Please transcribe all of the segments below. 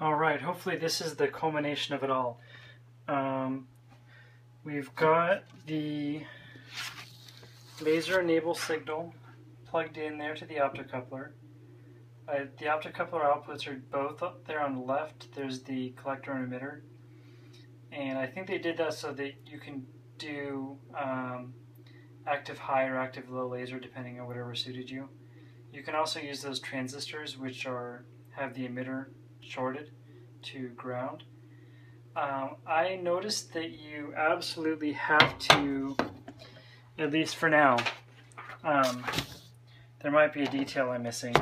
All right, hopefully this is the culmination of it all. Um, we've got the laser enable signal plugged in there to the optocoupler. Uh, the optocoupler outputs are both up there on the left. There's the collector and emitter. And I think they did that so that you can do um, active high or active low laser depending on whatever suited you. You can also use those transistors which are have the emitter shorted to ground. Um, I noticed that you absolutely have to, at least for now, um, there might be a detail I'm missing.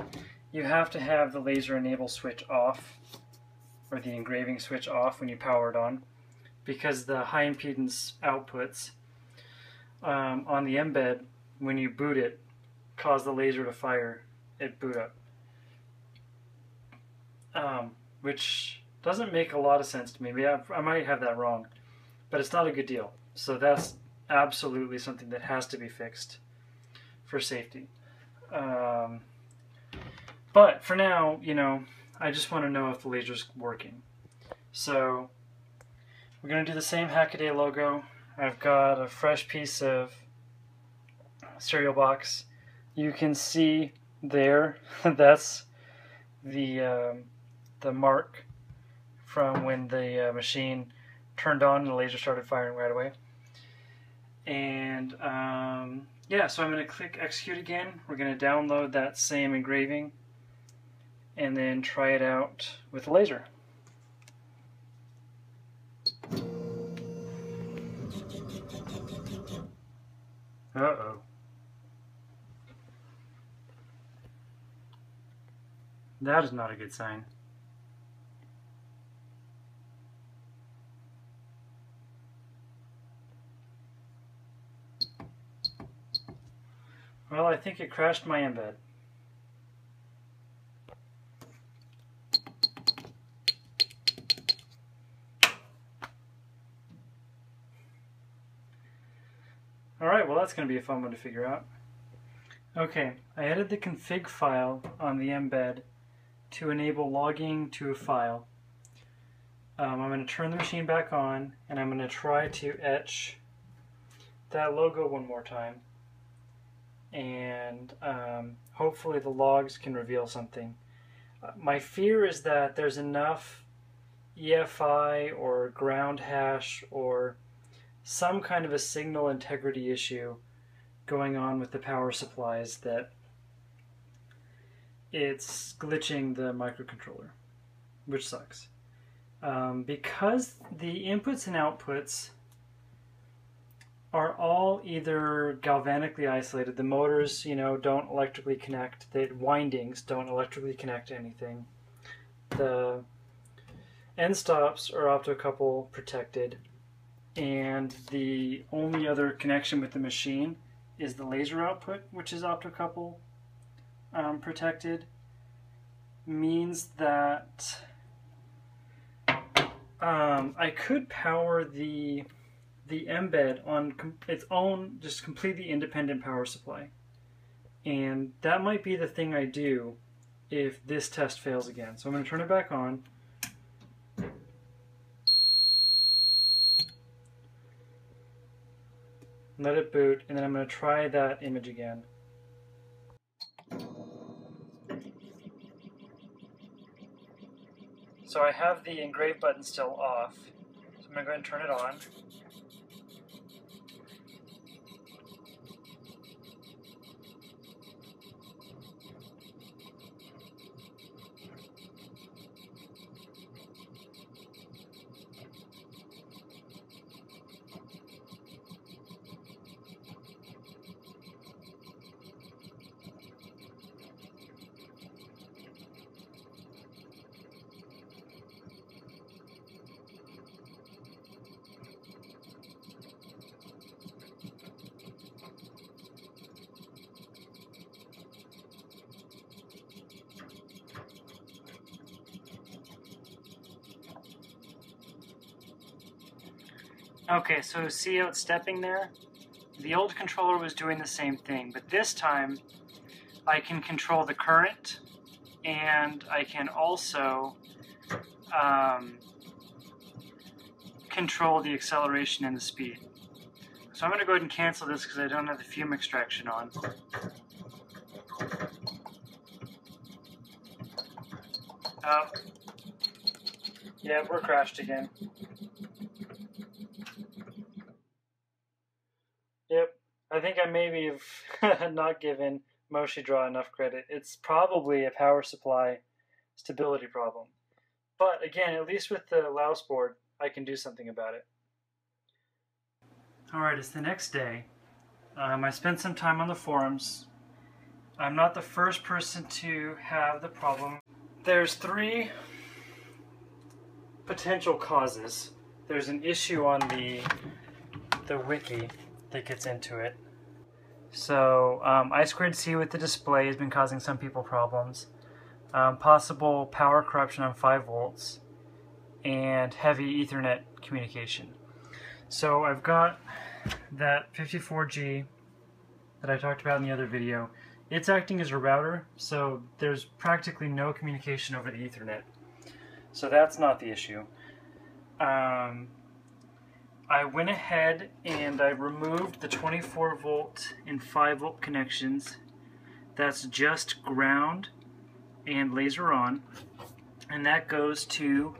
You have to have the laser enable switch off, or the engraving switch off when you power it on, because the high impedance outputs um, on the mbed, when you boot it, cause the laser to fire at boot up. Um, which doesn't make a lot of sense to me. I might have that wrong, but it's not a good deal. So that's absolutely something that has to be fixed for safety. Um, but for now, you know, I just want to know if the laser's working. So we're going to do the same Hackaday logo. I've got a fresh piece of cereal box. You can see there, that's the um, the mark from when the uh, machine turned on and the laser started firing right away. And um, yeah, so I'm going to click execute again. We're going to download that same engraving and then try it out with the laser. Uh-oh. That is not a good sign. Well, I think it crashed my mbed. Alright, well that's going to be a fun one to figure out. Okay, I added the config file on the mbed to enable logging to a file. Um, I'm going to turn the machine back on and I'm going to try to etch that logo one more time and um, hopefully the logs can reveal something. Uh, my fear is that there's enough EFI or ground hash or some kind of a signal integrity issue going on with the power supplies that it's glitching the microcontroller, which sucks. Um, because the inputs and outputs are all either galvanically isolated. The motors, you know, don't electrically connect. The windings don't electrically connect to anything. The end stops are optocouple protected, and the only other connection with the machine is the laser output, which is optocouple um, protected. Means that um, I could power the the mbed on its own, just completely independent power supply. And that might be the thing I do if this test fails again. So I'm going to turn it back on. Let it boot, and then I'm going to try that image again. So I have the engrave button still off. So I'm going to go ahead and turn it on. Okay, so see how it's stepping there? The old controller was doing the same thing, but this time I can control the current and I can also um, control the acceleration and the speed. So I'm going to go ahead and cancel this because I don't have the fume extraction on. Oh. Yeah, we're crashed again. Yep. I think I maybe have not given Moshi Draw enough credit. It's probably a power supply stability problem. But again, at least with the LaOS board, I can do something about it. Alright, it's the next day. Um, I spent some time on the forums. I'm not the first person to have the problem. There's three potential causes. There's an issue on the the wiki that gets into it. So um, I squared C with the display has been causing some people problems. Um, possible power corruption on 5 volts and heavy Ethernet communication. So I've got that 54G that I talked about in the other video. It's acting as a router, so there's practically no communication over the Ethernet. So that's not the issue. Um, I went ahead and I removed the 24 volt and 5 volt connections. That's just ground and laser on. And that goes to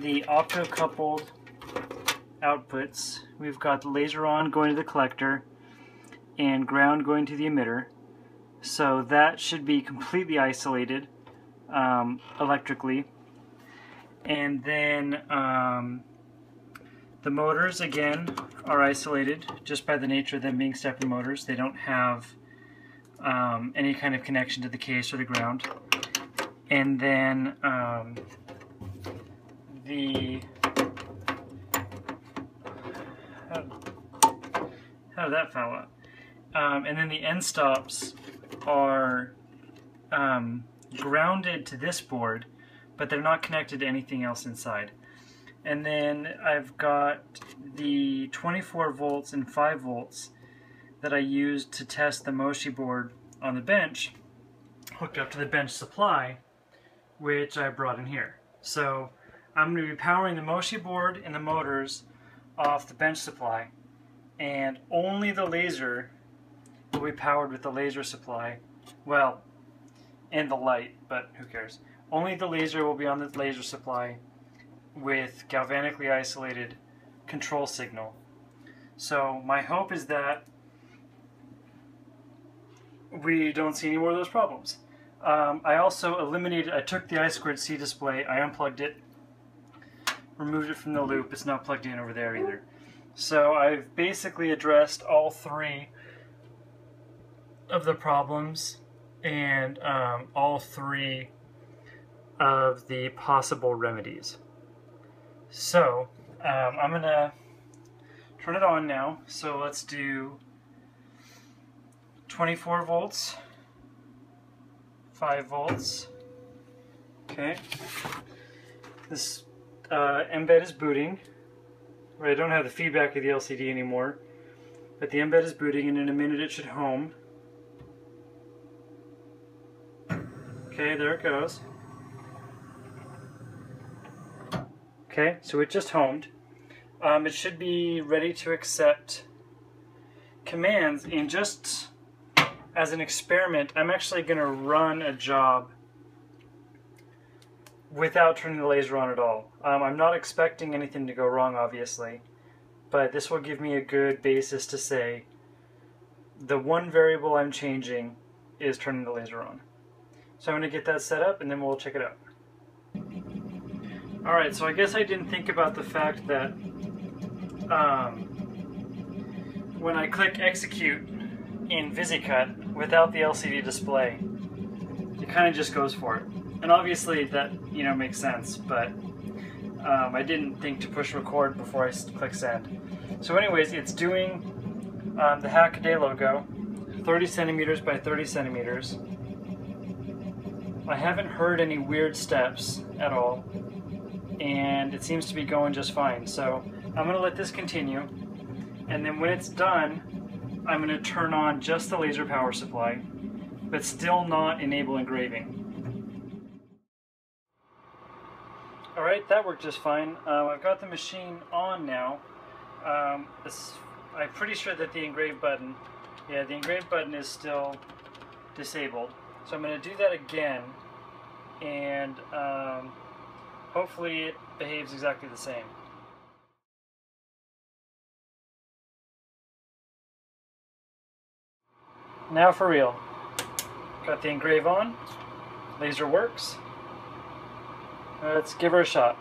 the opto-coupled outputs. We've got the laser on going to the collector and ground going to the emitter. So that should be completely isolated um, electrically. And then um, the motors, again, are isolated just by the nature of them being stepper motors. They don't have um, any kind of connection to the case or the ground. And then um, the how, did that fall out? Um, and then the end stops are um, grounded to this board, but they're not connected to anything else inside. And then I've got the 24 volts and 5 volts that I used to test the Moshi board on the bench hooked up to the bench supply, which I brought in here. So I'm going to be powering the Moshi board and the motors off the bench supply, and only the laser will be powered with the laser supply. Well, and the light, but who cares? Only the laser will be on the laser supply with galvanically isolated control signal. So my hope is that we don't see any more of those problems. Um, I also eliminated, I took the I squared C display, I unplugged it, removed it from the loop, it's not plugged in over there either. So I've basically addressed all three of the problems and um, all three of the possible remedies. So, um, I'm gonna turn it on now. So let's do 24 volts, 5 volts. Okay. This uh, mbed is booting. I don't have the feedback of the LCD anymore, but the mbed is booting and in a minute it should home. Okay, there it goes. Okay, so it just homed. Um, it should be ready to accept commands and just as an experiment, I'm actually going to run a job without turning the laser on at all. Um, I'm not expecting anything to go wrong, obviously, but this will give me a good basis to say the one variable I'm changing is turning the laser on. So I'm going to get that set up and then we'll check it out. Alright, so I guess I didn't think about the fact that um, when I click execute in VisiCut without the LCD display, it kind of just goes for it. And obviously that, you know, makes sense, but um, I didn't think to push record before I click send. So anyways, it's doing um, the Hackaday logo, 30 centimeters by 30 centimeters. I haven't heard any weird steps at all and it seems to be going just fine. So I'm going to let this continue, and then when it's done, I'm going to turn on just the laser power supply, but still not enable engraving. Alright, that worked just fine. Uh, I've got the machine on now. Um, I'm pretty sure that the engrave button, yeah, the engrave button is still disabled. So I'm going to do that again, and um, hopefully it behaves exactly the same. Now for real. Got the engrave on, laser works. Let's give her a shot.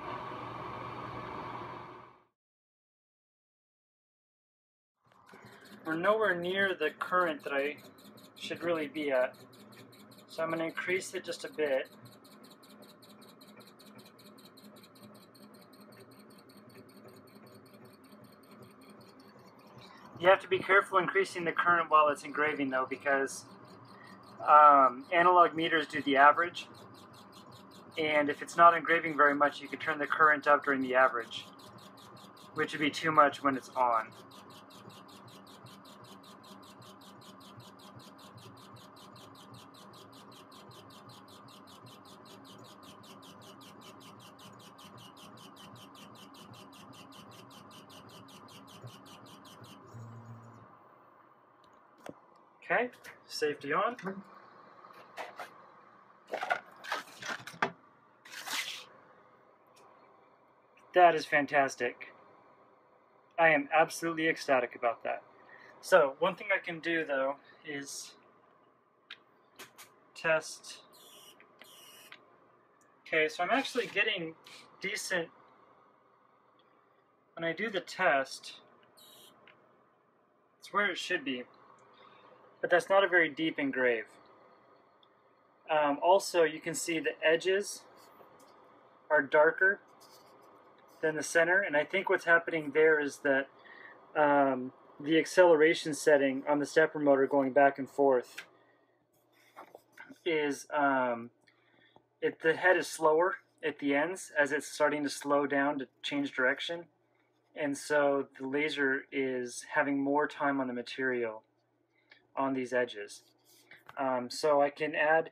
We're nowhere near the current that I should really be at. So I'm going to increase it just a bit. You have to be careful increasing the current while it's engraving though because um, analog meters do the average and if it's not engraving very much you can turn the current up during the average which would be too much when it's on. Okay, safety on. That is fantastic. I am absolutely ecstatic about that. So, one thing I can do though is test. Okay, so I'm actually getting decent. When I do the test, it's where it should be, but that's not a very deep engrave. Um, also, you can see the edges are darker than the center. And I think what's happening there is that um, the acceleration setting on the stepper motor going back and forth is um, it, the head is slower at the ends as it's starting to slow down to change direction. And so the laser is having more time on the material on these edges. Um, so I can add,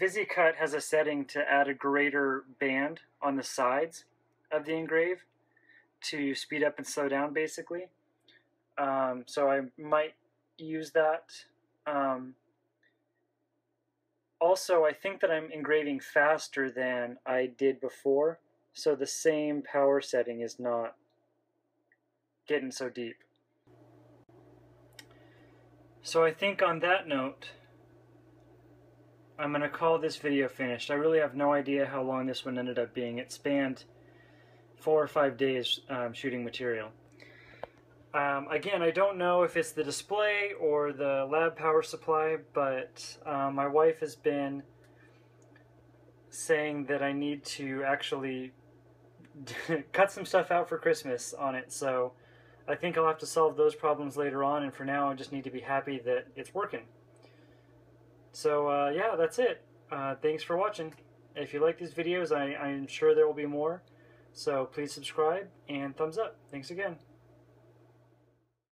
VisiCut has a setting to add a greater band on the sides of the engrave to speed up and slow down basically. Um, so I might use that. Um, also, I think that I'm engraving faster than I did before, so the same power setting is not getting so deep. So I think on that note, I'm going to call this video finished. I really have no idea how long this one ended up being. It spanned four or five days um, shooting material. Um, again, I don't know if it's the display or the lab power supply, but um, my wife has been saying that I need to actually cut some stuff out for Christmas on it, so I think I'll have to solve those problems later on, and for now I just need to be happy that it's working. So uh, yeah, that's it. Uh, thanks for watching. If you like these videos, I, I'm sure there will be more. So please subscribe and thumbs up. Thanks again.